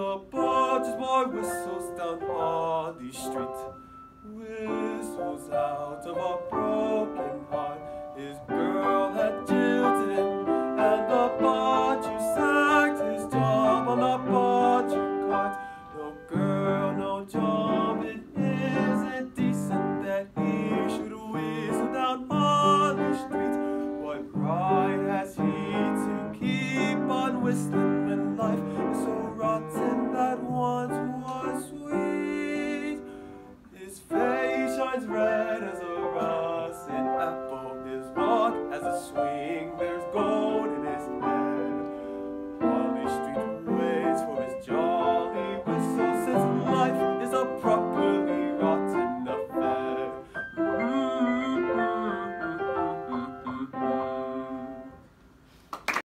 the barges boy whistles down Harley Street. Whistles out of a broken heart. His girl had jilted him, and the barge sacked his job on the barge cart. No girl, no job, it isn't decent that he should whistle down Harley Street. What right has he to keep on whistling? Red as a russet apple, his walk as a swing.